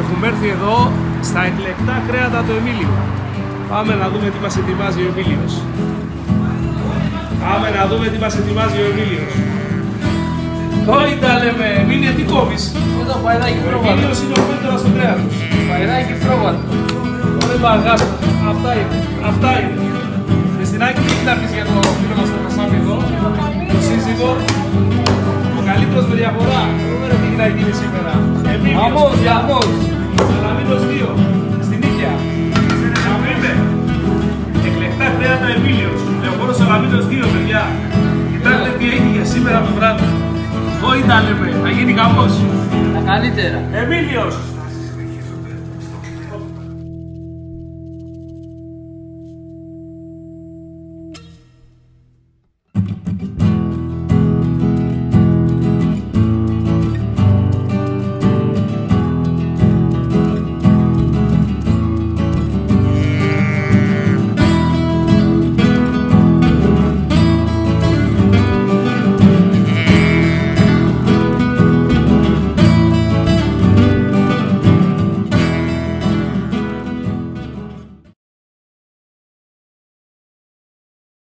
Έχουμε έρθει εδώ στα εκλεκτά κρέατα του Εμίλιο. Πάμε να δούμε τι μας ετοιμάζει ο Εμίλιος. Πάμε να δούμε τι μας ετοιμάζει ο Εμίλιος. Τώρα λέμε, Εμίλιο τι κόβεις; Εδώ παϊδάκι Ο πρόβατο. Εμίλιος είναι ο πέτρας στο κρέατος. Παϊδάκι πρόβατο. Ωραία μαργάστα. Αυτά είναι. Αυτά είναι. Χριστινάκη, τι να πεις για το φίλο μας το Κασάμι εδώ, το σύζυγο, ο καλύτερος με διαφορά. Δούμε ρε τι έχει να γίνει σήμερα. Εμίλιος, Αμός, παιδιά. αμός. Σαλαμίνος 2, στην Νίκαια. Να πείτε. Εκλεκτά κρέατα Εμίλιος. Λεωφόρος Σαλαμίνος 2, παιδιά. Κοιτάξτε τι έχει για σήμερα το βράδυ. Όχι τα λέμε, θα γίνει χαμός. Τα καλύτερα. Εμίλιος,